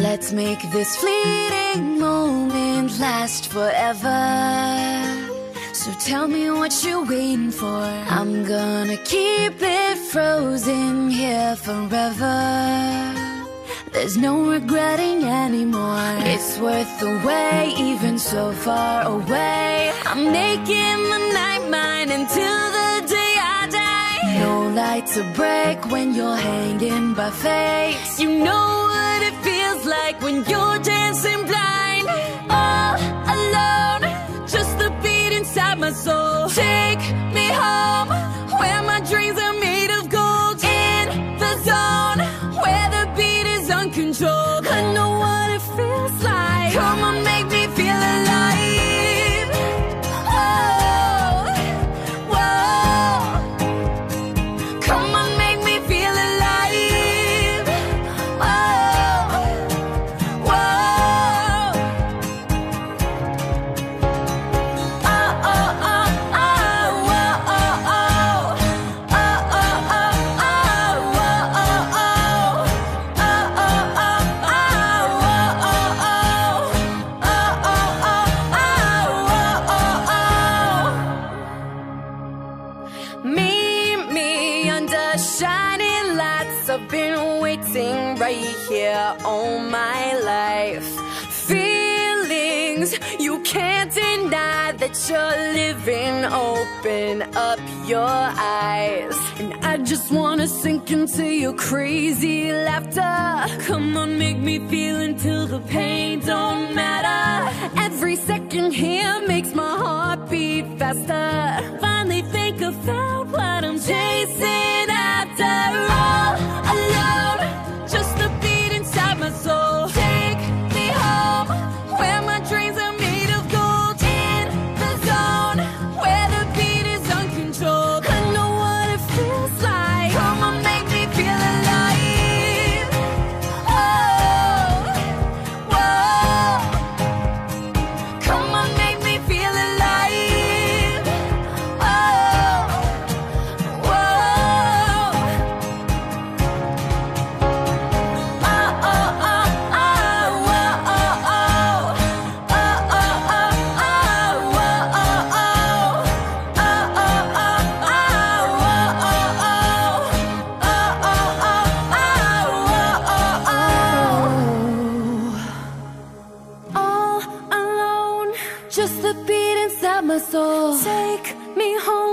Let's make this fleeting moment last forever. So tell me what you're waiting for. I'm gonna keep it frozen here forever. There's no regretting anymore. It's worth the wait, even so far away. I'm making the night mine until the day I die. No light to break when you're hanging by fate. You know what it feels like when you're dancing blind. All alone, just the beat inside my soul. Take shining lights. I've been waiting right here all my life. Feelings you can't deny that you're living. Open up your eyes. And I just wanna sink into your crazy laughter. Come on, make me feel until the pain don't matter. Every second here makes my heart beat faster. Finally think I found what I'm chasing my soul. Take me home.